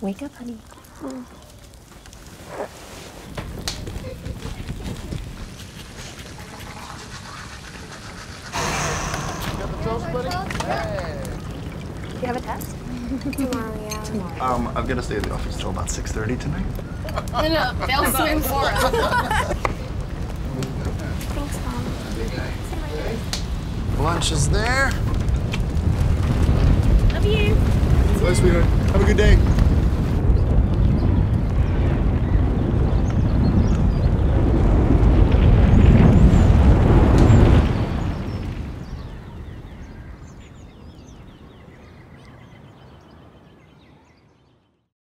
Wake up, honey. Do you have a test? Tomorrow, yeah. Tomorrow. Um, I've got to stay at the office till about 6.30 tonight. No, no, they'll swim for us. Thanks, Mom. Lunch is there. Love you. Bye, sweetheart. Have a good day.